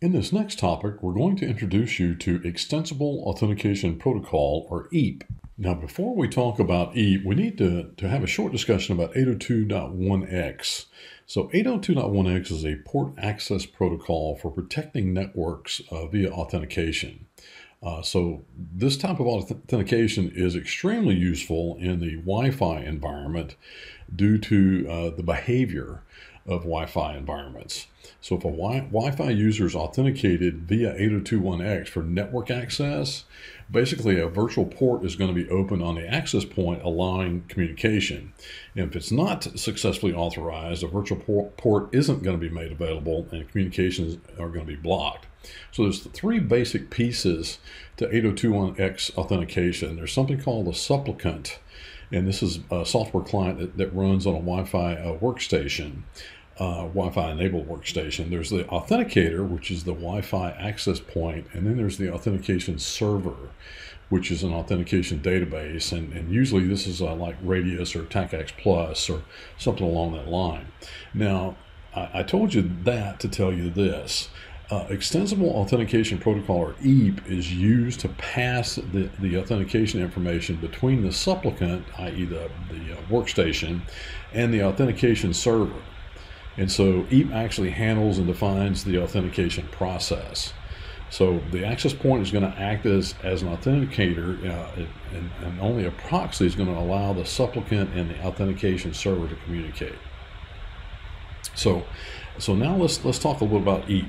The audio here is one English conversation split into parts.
In this next topic, we're going to introduce you to Extensible Authentication Protocol, or EAP. Now, before we talk about EAP, we need to, to have a short discussion about 802.1x. So 802.1x is a port access protocol for protecting networks uh, via authentication. Uh, so this type of authentication is extremely useful in the Wi-Fi environment due to uh, the behavior of Wi-Fi environments. So if a wi- fi user is authenticated via 802.1x for network access, basically a virtual port is going to be open on the access point allowing communication. And if it's not successfully authorized, a virtual port, port isn't going to be made available and communications are going to be blocked. So there's three basic pieces to 802.1x authentication. There's something called a supplicant, and this is a software client that, that runs on a Wi-Fi uh, workstation uh, Wi-Fi enabled workstation. There's the authenticator, which is the Wi-Fi access point, and then there's the authentication server, which is an authentication database. And, and usually this is uh, like Radius or TACACS Plus or something along that line. Now, I, I told you that to tell you this. Uh, extensible authentication protocol or EAP is used to pass the, the authentication information between the supplicant, i.e., the, the uh, workstation, and the authentication server. And so EAP actually handles and defines the authentication process. So the access point is going to act as, as an authenticator, uh, and, and only a proxy is going to allow the supplicant and the authentication server to communicate. So, so now let's let's talk a little about EAP.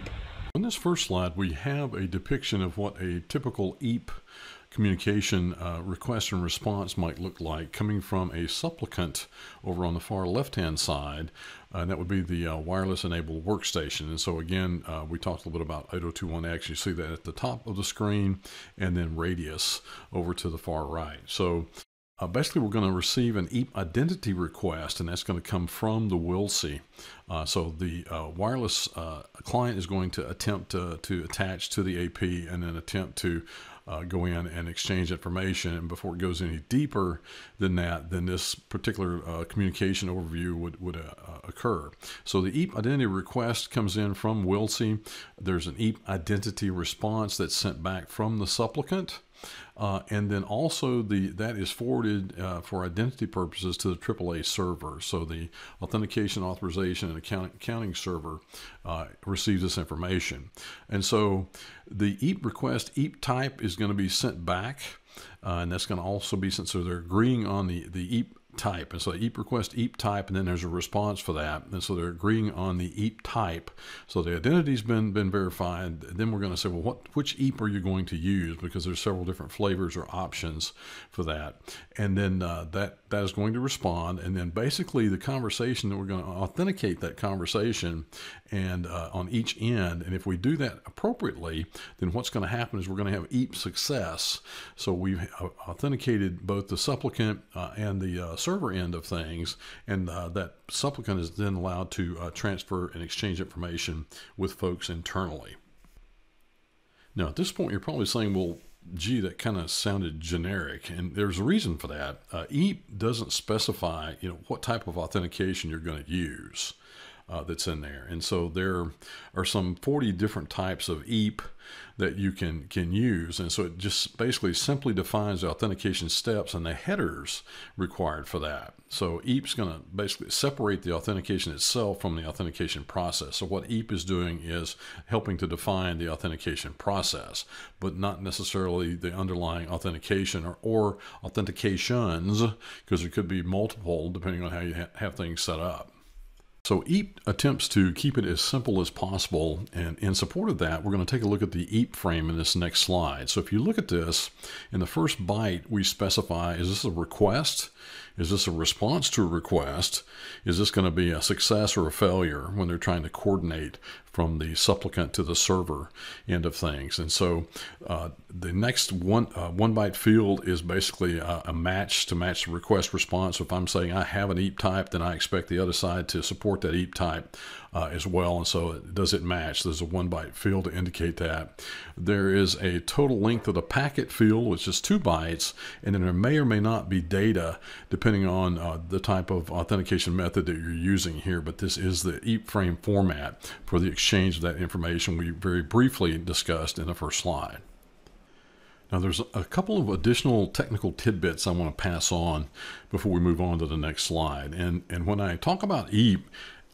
On this first slide, we have a depiction of what a typical EAP communication uh, request and response might look like coming from a supplicant over on the far left hand side. Uh, and that would be the uh, wireless enabled workstation. And so, again, uh, we talked a little bit about 802.1x. You see that at the top of the screen, and then radius over to the far right. So, uh, basically, we're going to receive an EAP identity request, and that's going to come from the WILSI. Uh, so the uh, wireless uh, client is going to attempt to, to attach to the AP and then attempt to uh, go in and exchange information. And before it goes any deeper than that, then this particular uh, communication overview would, would occur. So the EAP identity request comes in from WILSI. There's an EAP identity response that's sent back from the supplicant. Uh, and then also the that is forwarded uh, for identity purposes to the AAA server. So the authentication, authorization, and account, accounting server uh, receives this information. And so the EAP request, EAP type is going to be sent back. Uh, and that's going to also be sent. So they're agreeing on the, the EAP type. And so EAP request EAP type, and then there's a response for that. And so they're agreeing on the EAP type. So the identity's been been verified. Then we're going to say, well, what which EAP are you going to use? Because there's several different flavors or options for that. And then uh, that that is going to respond. And then basically the conversation that we're going to authenticate that conversation and uh, on each end. And if we do that appropriately, then what's going to happen is we're going to have EAP success. So we've uh, authenticated both the supplicant uh, and the uh, server end of things, and uh, that supplicant is then allowed to uh, transfer and exchange information with folks internally. Now, at this point, you're probably saying, well, gee, that kind of sounded generic, and there's a reason for that. Uh, EAP doesn't specify, you know, what type of authentication you're going to use uh, that's in there. And so there are some 40 different types of EAP that you can can use. And so it just basically simply defines the authentication steps and the headers required for that. So EAP's going to basically separate the authentication itself from the authentication process. So what EAP is doing is helping to define the authentication process, but not necessarily the underlying authentication or, or authentications, because there could be multiple depending on how you ha have things set up. So EAP attempts to keep it as simple as possible, and in support of that, we're going to take a look at the EAP frame in this next slide. So if you look at this, in the first byte, we specify, is this a request? Is this a response to a request? Is this going to be a success or a failure when they're trying to coordinate from the supplicant to the server end of things? And so uh, the next one uh, one byte field is basically a, a, match to match the request response. So if I'm saying I have an EAP type, then I expect the other side to support that EAP type. uh, as well. And so, does it match? There's a one byte field to indicate that. There is a total length of the packet field, which is two bytes, and then there may or may not be data depending on uh, the type of authentication method that you're using here. But this is the EAP frame format for the exchange of that information we very briefly discussed in the first slide. Now, there's a couple of additional technical tidbits I want to pass on before we move on to the next slide. And, and when I talk about EAP,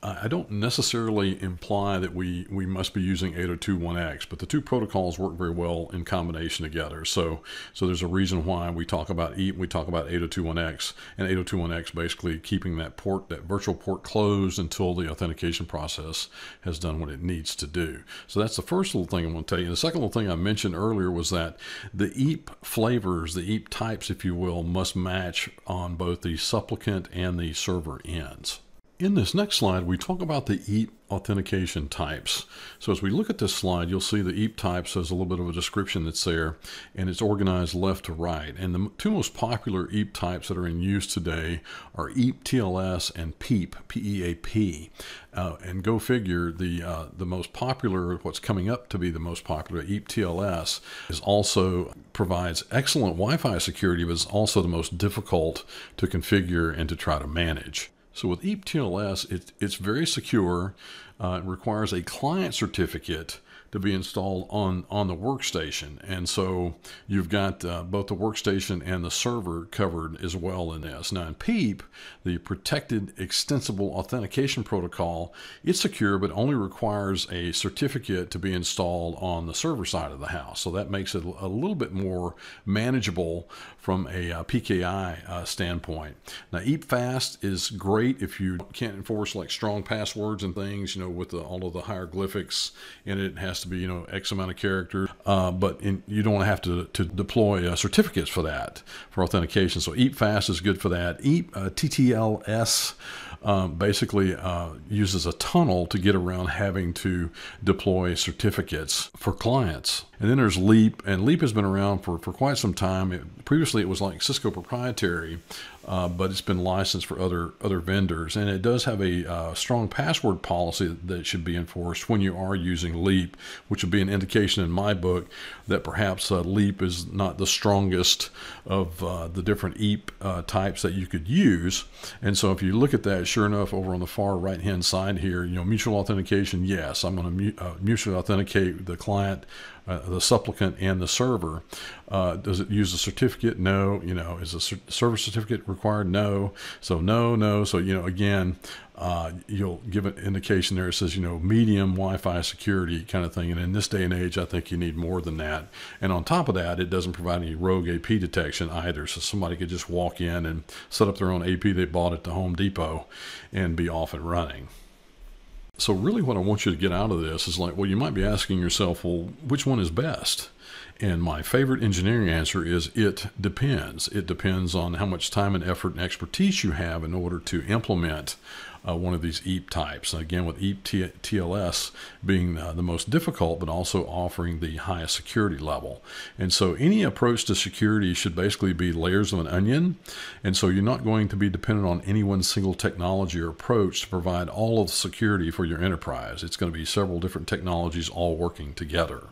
I don't necessarily imply that we, we must be using 802.1x, but the two protocols work very well in combination together. So so there's a reason why we talk about EAP, we talk about 802.1x, and 802.1x basically keeping that port, that virtual port closed until the authentication process has done what it needs to do. So that's the first little thing I want to tell you. The second little thing I mentioned earlier was that the EAP flavors, the EAP types, if you will, must match on both the supplicant and the server ends. In this next slide, we talk about the EAP authentication types. So as we look at this slide, you'll see the EAP types has a little bit of a description that's there, and it's organized left to right. And the two most popular EAP types that are in use today are EAP TLS and PEAP, P-E-A-P. Uh, and go figure, the uh, the most popular, what's coming up to be the most popular, EAP TLS, is also provides excellent Wi-Fi security, but is also the most difficult to configure and to try to manage. So with EAP TLS, it, it's very secure. Uh, it requires a client certificate to be installed on on the workstation. And so you've got uh, both the workstation and the server covered as well in this. Now in PEAP the protected extensible authentication protocol it's secure but only requires a certificate to be installed on the server side of the house. So that makes it a little bit more manageable from a uh, PKI uh, standpoint. Now EAP fast is great if you can't enforce like strong passwords and things you know with the, all of the hieroglyphics and it has to be, you know, X amount of characters. Uh, but in, you don't have to, to deploy uh, certificates for that, for authentication. So EAP Fast is good for that. EAP uh, TTLS um, basically uh, uses a tunnel to get around having to deploy certificates for clients. And then there's Leap, and Leap has been around for, for quite some time. It, previously, it was like Cisco proprietary, uh, but it's been licensed for other other vendors, and it does have a uh, strong password policy that should be enforced when you are using Leap, which would be an indication in my book that perhaps uh, Leap is not the strongest of uh, the different EAP uh, types that you could use. And so, if you look at that, sure enough, over on the far right hand side here, you know, mutual authentication. Yes, I'm going to mu- mutually authenticate the client uh, the supplicant and the server. Uh, does it use a certificate? No. You know, is a server certificate required? No. So no, no. So you know, again, uh, you'll give an indication there. It says you know medium Wi-Fi security kind of thing. And in this day and age, I think you need more than that. And on top of that, it doesn't provide any rogue AP detection either. So somebody could just walk in and set up their own AP they bought at the Home Depot and be off and running. So, really, what I want you to get out of this is like, well, you might be asking yourself, well, which one is best? And my favorite engineering answer is it depends. It depends on how much time and effort and expertise you have in order to implement uh, one of these EAP types. Again, with EAP T- TLS being uh, the most difficult, but also offering the highest security level. And so any approach to security should basically be layers of an onion. And so you're not going to be dependent on any one single technology or approach to provide all of the security for your enterprise. It's going to be several different technologies all working together.